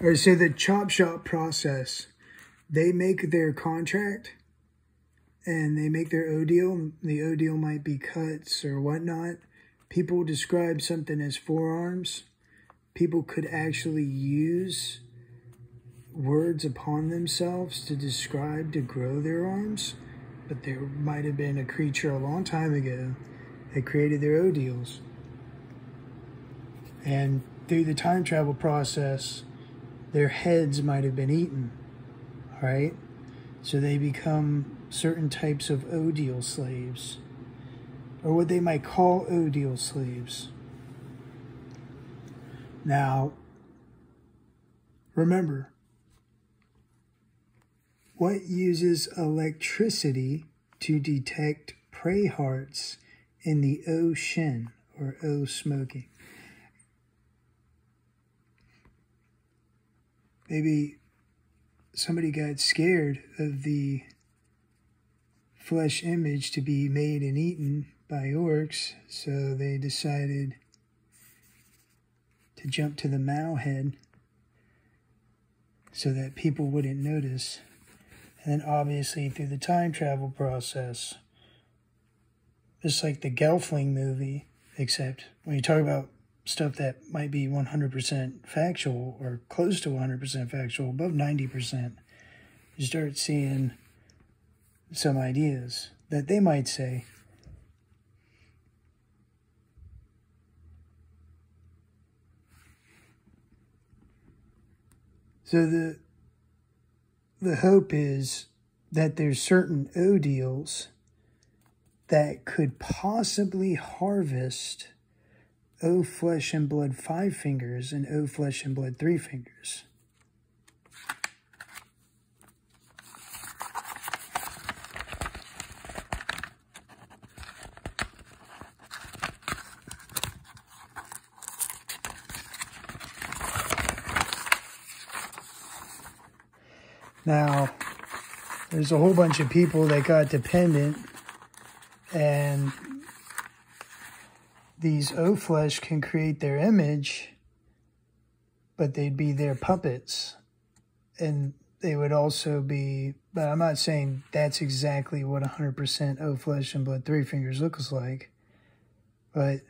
All right, so the chop shop process, they make their contract and they make their O deal. The O deal might be cuts or whatnot. People describe something as forearms. People could actually use words upon themselves to describe to grow their arms, but there might have been a creature a long time ago that created their O deals. And through the time travel process, their heads might have been eaten, right? So they become certain types of Odial slaves, or what they might call Odial slaves. Now, remember, what uses electricity to detect prey hearts in the O shin or O smoking? Maybe somebody got scared of the flesh image to be made and eaten by orcs, so they decided to jump to the Mao head so that people wouldn't notice. And then obviously through the time travel process, just like the Gelfling movie, except when you talk about stuff that might be 100% factual or close to 100% factual, above 90%, you start seeing some ideas that they might say. So the the hope is that there's certain O deals that could possibly harvest O flesh and blood five fingers and O flesh and blood three fingers. Now, there's a whole bunch of people that got dependent and these O flesh can create their image, but they'd be their puppets. And they would also be, but I'm not saying that's exactly what 100% O flesh and blood three fingers looks like. But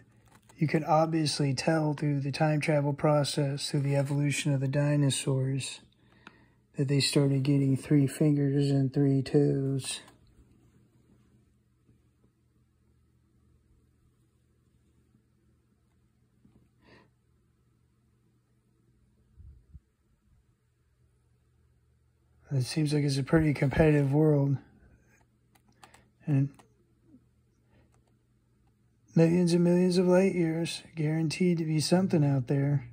you can obviously tell through the time travel process, through the evolution of the dinosaurs, that they started getting three fingers and three toes. It seems like it's a pretty competitive world. And millions and millions of light years, guaranteed to be something out there.